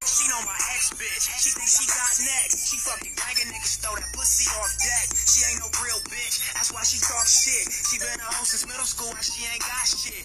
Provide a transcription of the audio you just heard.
She know my ex bitch. She think she got next. She fucking banging niggas throw that pussy off deck. She ain't no real bitch. That's why she talk shit. She been a hoe since middle school and she ain't got shit.